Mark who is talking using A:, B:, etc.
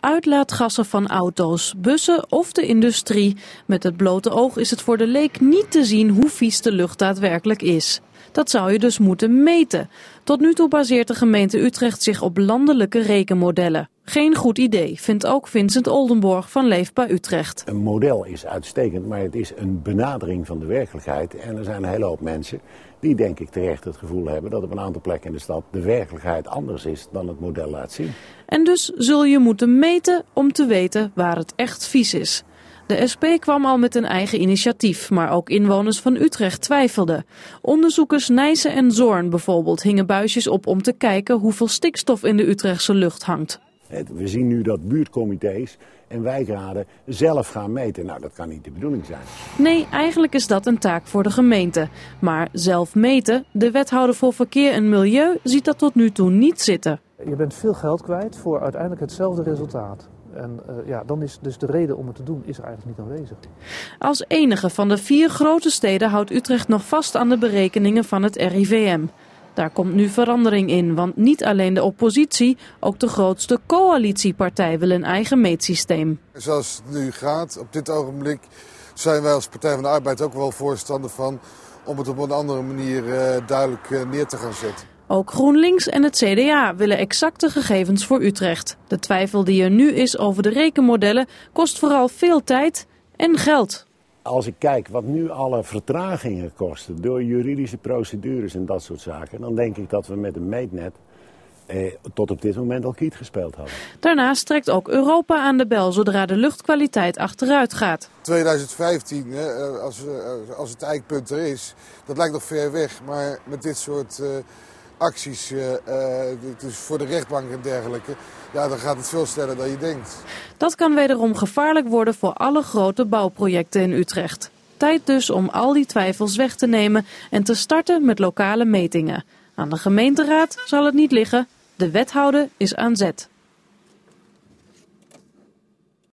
A: uitlaatgassen van auto's, bussen of de industrie. Met het blote oog is het voor de leek niet te zien hoe vies de lucht daadwerkelijk is. Dat zou je dus moeten meten. Tot nu toe baseert de gemeente Utrecht zich op landelijke rekenmodellen. Geen goed idee, vindt ook Vincent Oldenborg van Leefbaar Utrecht.
B: Een model is uitstekend, maar het is een benadering van de werkelijkheid. En er zijn een hele hoop mensen die denk ik terecht het gevoel hebben dat op een aantal plekken in de stad de werkelijkheid anders is dan het model laat zien.
A: En dus zul je moeten meten om te weten waar het echt vies is. De SP kwam al met een eigen initiatief, maar ook inwoners van Utrecht twijfelden. Onderzoekers Nijssen en Zorn bijvoorbeeld hingen buisjes op om te kijken hoeveel stikstof in de Utrechtse lucht hangt.
B: We zien nu dat buurtcomité's en wijkraden zelf gaan meten. Nou, dat kan niet de bedoeling zijn.
A: Nee, eigenlijk is dat een taak voor de gemeente. Maar zelf meten, de wethouder voor verkeer en milieu ziet dat tot nu toe niet zitten.
C: Je bent veel geld kwijt voor uiteindelijk hetzelfde resultaat. En uh, ja, dan is dus de reden om het te doen is er eigenlijk niet aanwezig.
A: Als enige van de vier grote steden houdt Utrecht nog vast aan de berekeningen van het RIVM. Daar komt nu verandering in, want niet alleen de oppositie, ook de grootste coalitiepartij wil een eigen meetsysteem.
D: Zoals het nu gaat, op dit ogenblik zijn wij als Partij van de Arbeid ook wel voorstander van om het op een andere manier uh, duidelijk uh, neer te gaan zetten.
A: Ook GroenLinks en het CDA willen exacte gegevens voor Utrecht. De twijfel die er nu is over de rekenmodellen kost vooral veel tijd en geld.
B: Als ik kijk wat nu alle vertragingen kosten door juridische procedures en dat soort zaken, dan denk ik dat we met een meetnet eh, tot op dit moment al kiet gespeeld hadden.
A: Daarnaast trekt ook Europa aan de bel zodra de luchtkwaliteit achteruit gaat.
D: 2015, als, als het eikpunt er is, dat lijkt nog ver weg. Maar met dit soort uh, acties, uh, dus voor de rechtbank en dergelijke, ja, dan gaat het veel sneller dan je denkt.
A: Dat kan wederom gevaarlijk worden voor alle grote bouwprojecten in Utrecht. Tijd dus om al die twijfels weg te nemen en te starten met lokale metingen. Aan de gemeenteraad zal het niet liggen. De wethouder is aan zet.